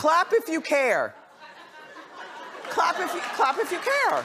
clap if you care. Clap if you, clap if you care.